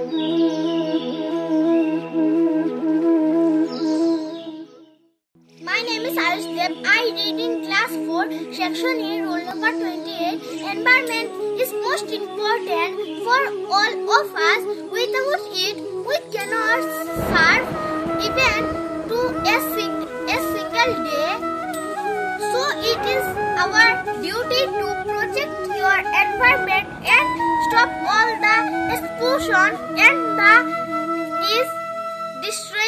My name is Ayush Deb. I read in class 4, section A, roll number 28. Environment is most important for all of us. Without it, we cannot survive and the is destroying